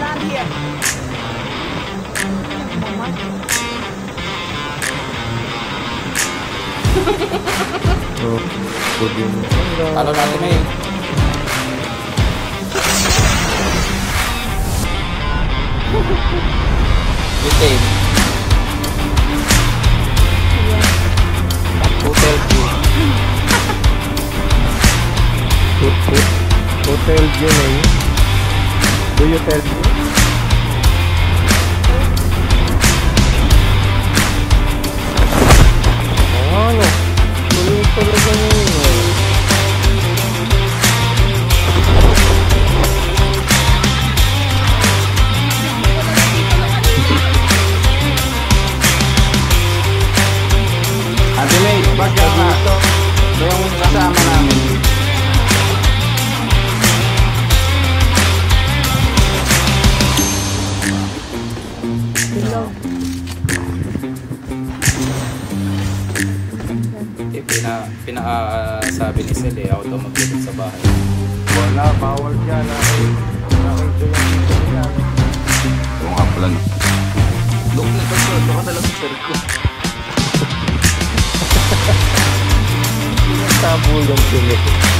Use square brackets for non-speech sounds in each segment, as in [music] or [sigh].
tadi ya kalau nanti nih Bitin Hotel Hotel Hotel do you tell? pina, pinaasabi ah, ni Sel eh, ako daw maglibot sa bahay. Wala, bawal yan. Ah. Nakikita yan. Oo nga pala. Dok na ito, sir. Baka nalang sir ko. Pinasabulong sila.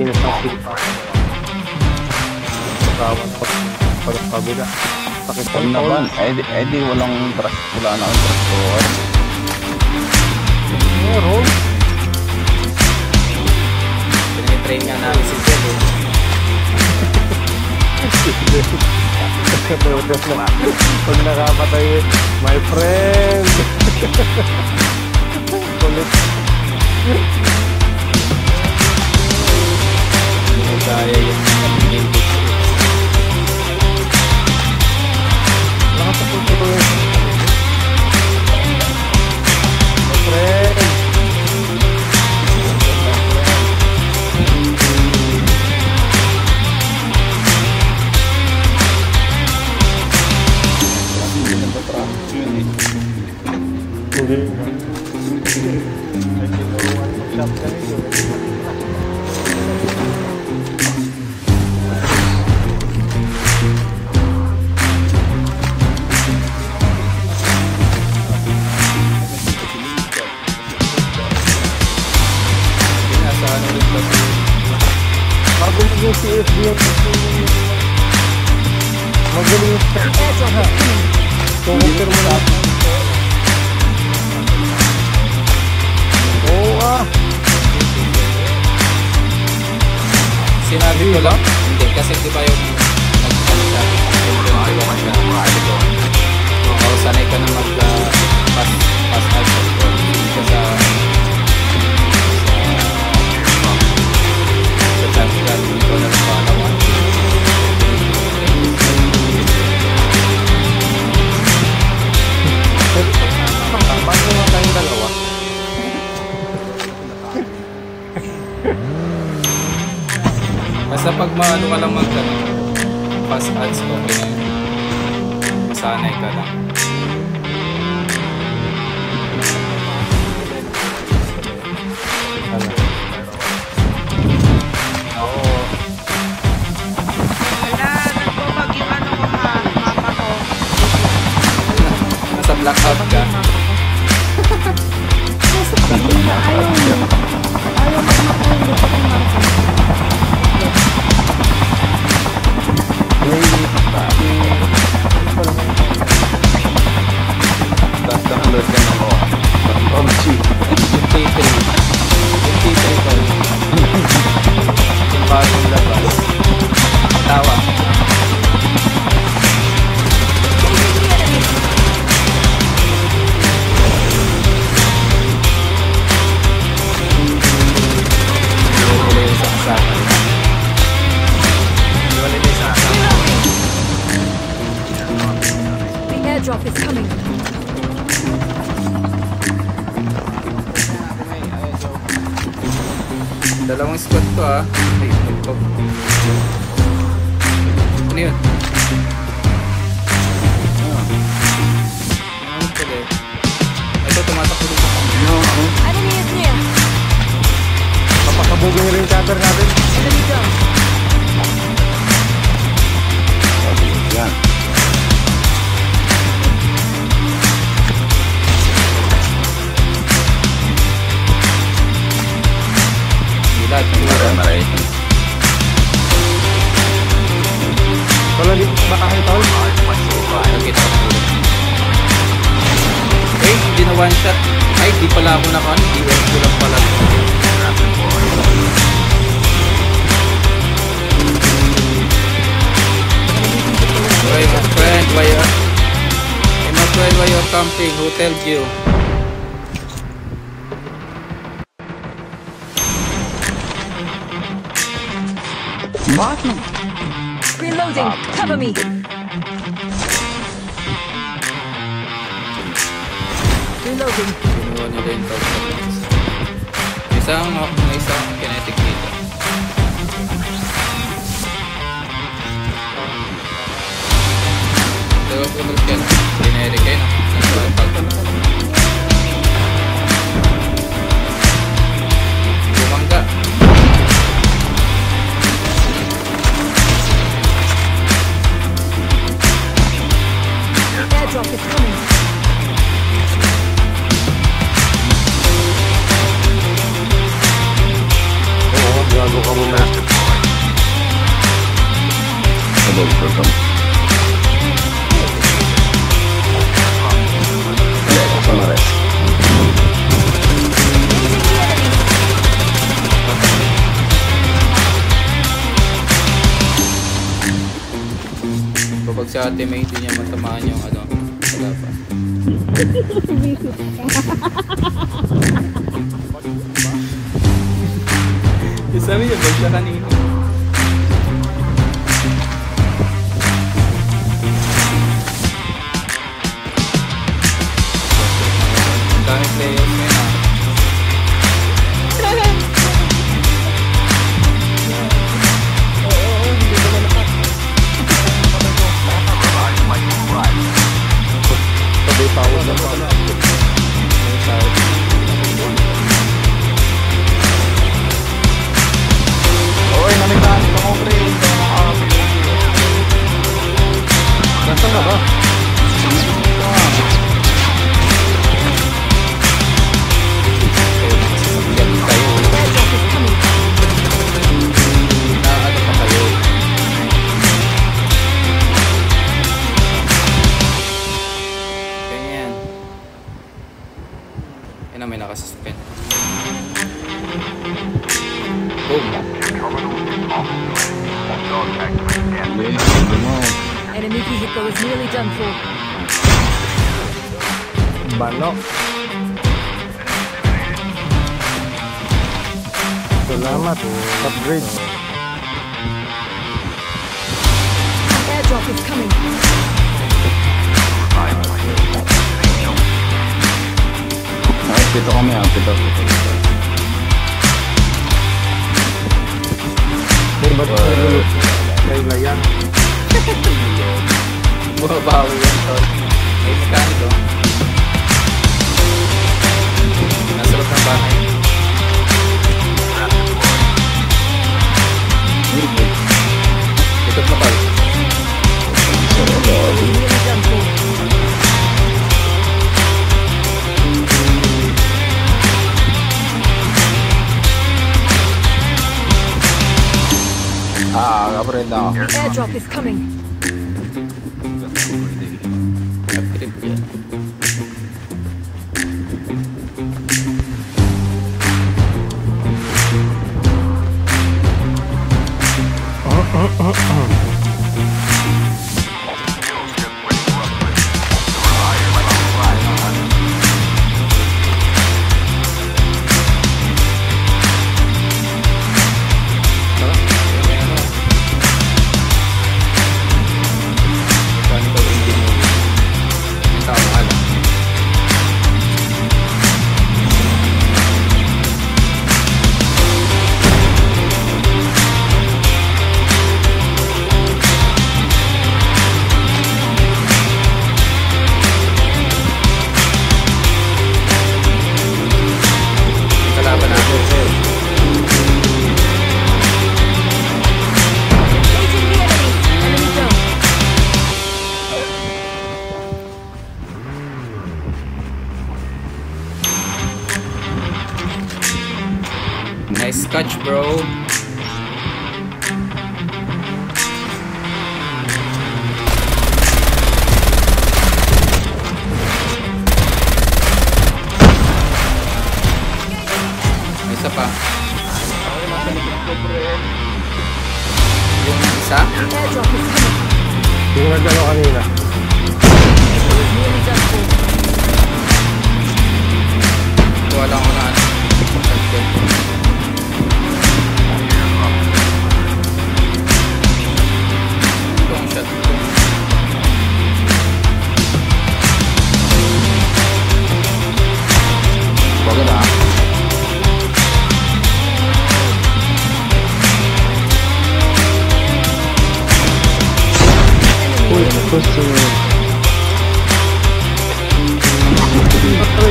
pinasakit pa. Parang pabila. Sakit pa. Wala naman. Eh, eh di walang truck. Wala na ang truck. Meron. Tinitrain nga namin si Jen eh. [laughs] Pag nakapatay, my friend! [laughs] Kulit. Papakabugin nyo rin yung cutter natin. Camping? Who told you? Reloading. Cover me. Reloading. Kinuha nila yung top Isang, may isang kinetic dito. Tagal ko ulit yan. Generic eh, Ate may hindi niya matamaan yung ano, wala pa. Yung sabi niya, bag siya kanina. Airdrop is coming. Ah, I've. Airdrop is coming. nice catch, bro. Patay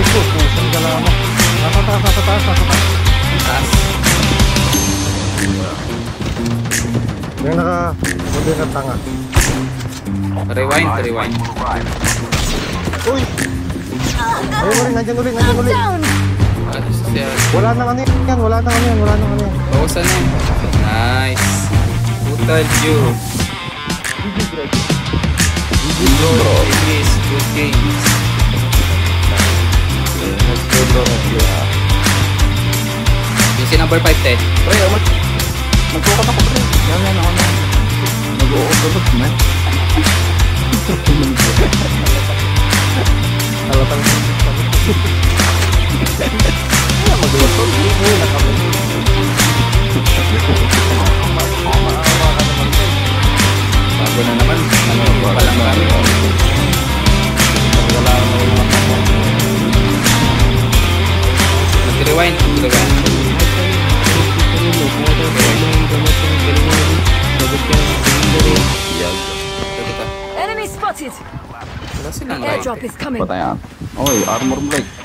ko, pusan ka lang ako. Nasa taas, nasa taas, nasa taas. Taas. Yung naka, hindi na tanga. Rewind, rewind. Uy! Ayun mo rin, nandiyan ulit, nandiyan ulit. Siya? Wala na ano yan, wala na ano yan, wala na ano yan. Bawasan na yun. Nice. Total you. Let's go bro, let's go. Yung si number 5 te. Pre, mag... Magkukat ako pre. Yan yan ako na. Mag-uukot man. Halatang [laughs] Patayan. Oy, armor break.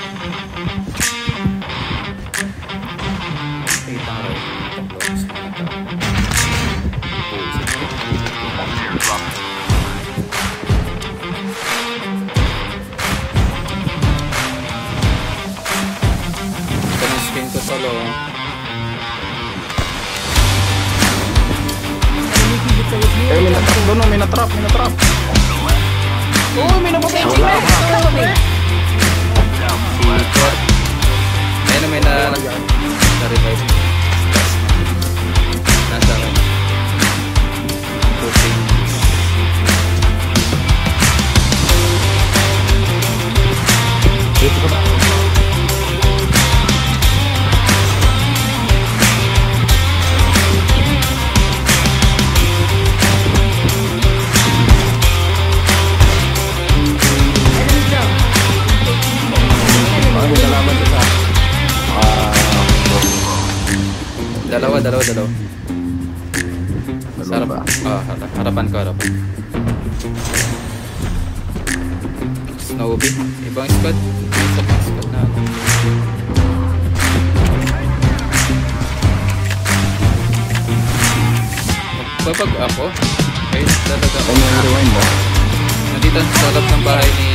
Dalawa, dalawa. Sa harap. ba? Ah, harap- harapan ko, harapan. Snowbee. Ibang squad. Isa pang squad na ano. Babag ako. Ayun, talaga ako. Ay, may rewind ba? Nandito sa loob ng bahay ni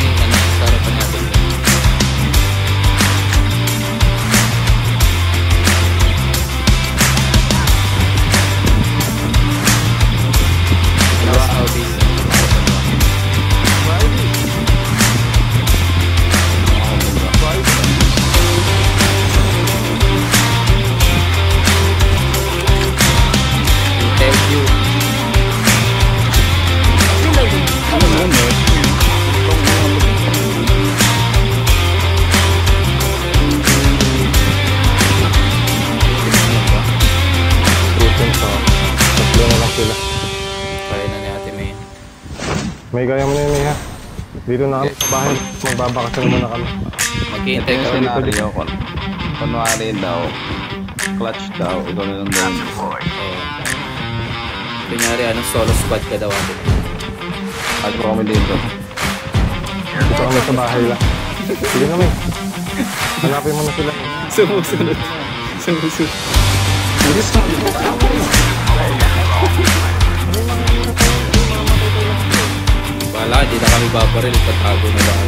Dito na kami sa bahay. Magbabakasyon muna kami. Ka yung ko. Kunwari daw, clutch daw, ikaw na lang daw. Oo. Kunyari, anong solo squad ka daw ate? At ko kami dito. Dito kami sa bahay lang. Sige may. Hanapin mo na sila. Sumusunod. Sumusunod. Wala, di na kami babaril. Tatago na. Baka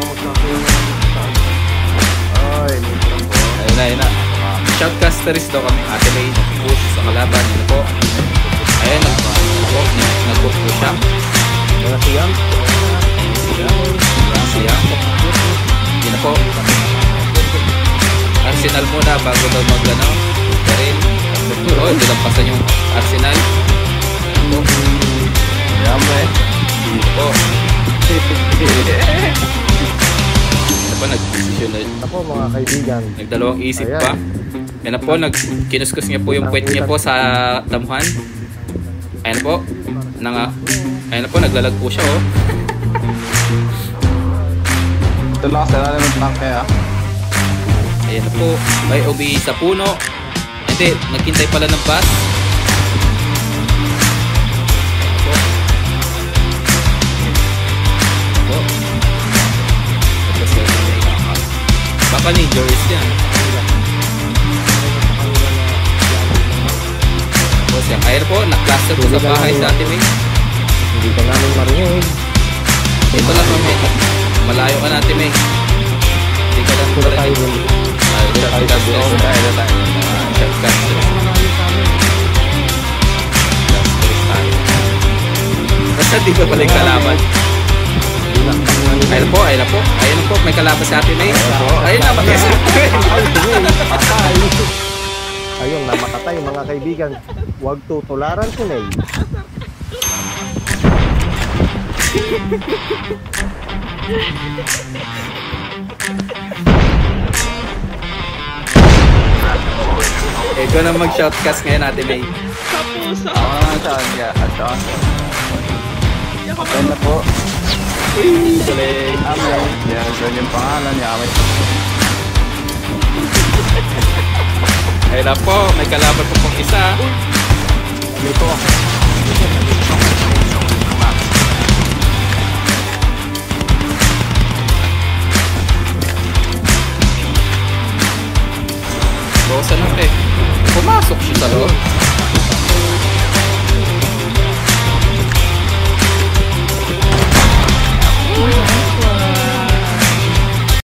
magkakaroon na ng saan. Ay, may trap po. Ay, na, yun na. Shoutcasters daw kami. Ate May, push sa kalaban. Yun po. Ayun, nag- ako, nag-push po siya. Mga siyam. Siya. Yun na po. Arsenal muna bago daw mag ano. Darin. Oh, hindi lang pasan yung Arsenal. Ba eh. Yun po. Ano pa, nag-decision na Ako mga kaibigan. Nagdalawang isip Ayan. pa. Yan na po, nag kinuskus niya po yung puwet niya po sa damuhan. Ayan na po. Nanga, ayan na po, naglalag po siya oh. Ito lang sa lalim ng ah. Ayan na po. May ubi sa puno. Hindi, naghintay pala ng bus. Baka ni Joris yan. Tapos yan. Ayan po, na-cluster po sa bahay sa ating may. Hindi ka namin marinig. Ito lang kami. Malayo ka natin may. Hindi ka lang Punta tayo pala. dun. Ayun, tayo lang. Tayo, tayo. Ah, shotcast lang. Shotcast tayo. Basta di ba pala yung kalaban? Ayun po, ayun na po. Ayun po, may kalaban sa atin eh. Ayun na, bakit sa Ay, sige. Patay. Ayun, namakatay mga kaibigan. Huwag tutularan ko na Ikaw na mag-shotcast ngayon natin eh. Sa puso. Ako na lang saan kaya. At saan. Okay na po. Galing. Amen. Yan, yan yung pangalan niya. Amen. Ayun na po, may kalaban po pong isa. Dito. Bawasan natin. Pumasok siya sa loob.